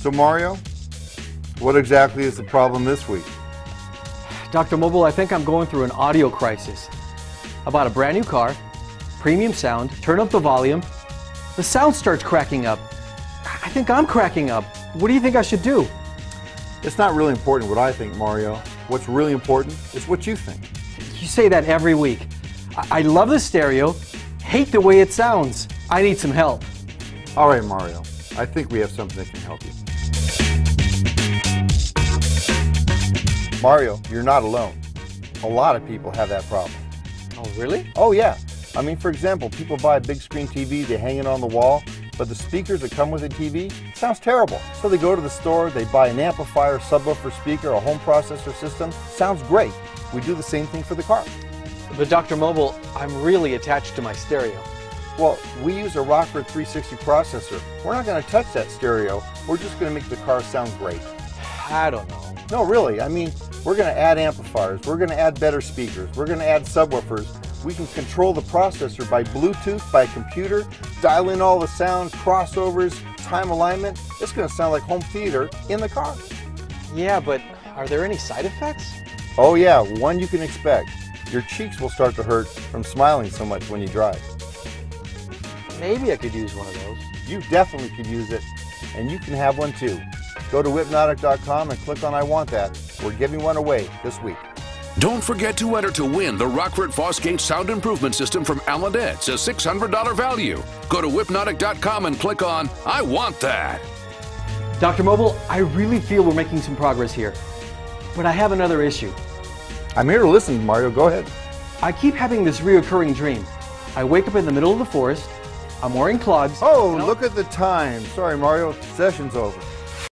So Mario, what exactly is the problem this week? Dr. Mobile, I think I'm going through an audio crisis. I bought a brand new car, premium sound, turn up the volume, the sound starts cracking up. I think I'm cracking up. What do you think I should do? It's not really important what I think, Mario. What's really important is what you think. You say that every week. I, I love the stereo, hate the way it sounds. I need some help. All right, Mario. I think we have something that can help you. Mario, you're not alone. A lot of people have that problem. Oh, really? Oh, yeah. I mean, for example, people buy a big screen TV, they hang it on the wall, but the speakers that come with the TV sounds terrible. So they go to the store, they buy an amplifier, subwoofer speaker, a home processor system. Sounds great. We do the same thing for the car. But Dr. Mobile, I'm really attached to my stereo. Well, we use a Rockford 360 processor. We're not going to touch that stereo. We're just going to make the car sound great. I don't know. No, really. I mean, we're going to add amplifiers. We're going to add better speakers. We're going to add subwoofers. We can control the processor by Bluetooth, by computer, dial in all the sound, crossovers, time alignment. It's going to sound like home theater in the car. Yeah, but are there any side effects? Oh yeah, one you can expect. Your cheeks will start to hurt from smiling so much when you drive. Maybe I could use one of those. You definitely could use it, and you can have one too. Go to whipnotic.com and click on I Want That. We're giving one away this week. Don't forget to enter to win the Rockford Fosgate Sound Improvement System from Allen It's a $600 value. Go to whipnotic.com and click on I Want That. Dr. Mobile, I really feel we're making some progress here. But I have another issue. I'm here to listen, Mario. Go ahead. I keep having this reoccurring dream. I wake up in the middle of the forest, I'm wearing clogs. Oh, look at the time. Sorry, Mario. Session's over.